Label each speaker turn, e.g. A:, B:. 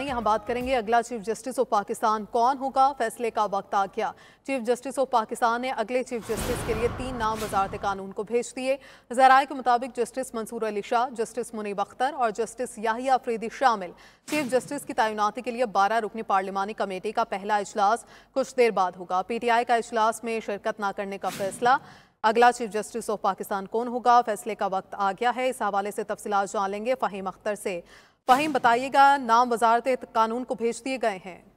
A: यहाँ बात करेंगे अगला चीफ जस्टिस ऑफ़ पाकिस्तान कौन होगा? फैसले का वक्त आ गया। चीफ जस्टिस ऑफ़ पाकिस्तान ने अगले चीफ जस्टिस के लिए तीन नाम वजारत कानून को भेज दिए। जराये के मुताबिक जस्टिस मंसूर अली शाह, जस्टिस मुनीब अख्तर और जस्टिस याहिया अफरीदी शामिल। चीफ जस्टिस की तैनाती के लिए बारह रुकनी पार्लिमानी कमेटी का पहला अजलास कुछ देर बाद होगा। पीटीआई का अजलास में शिरकत न करने का फैसला। अगला चीफ जस्टिस ऑफ़ पाकिस्तान कौन होगा? फैसले का वक्त आ गया है। इस हवाले से तफसीत जान लेंगे फ़हीम अख्तर से। फ़हीम बताइएगा नाम वजारत कानून को भेज दिए गए हैं।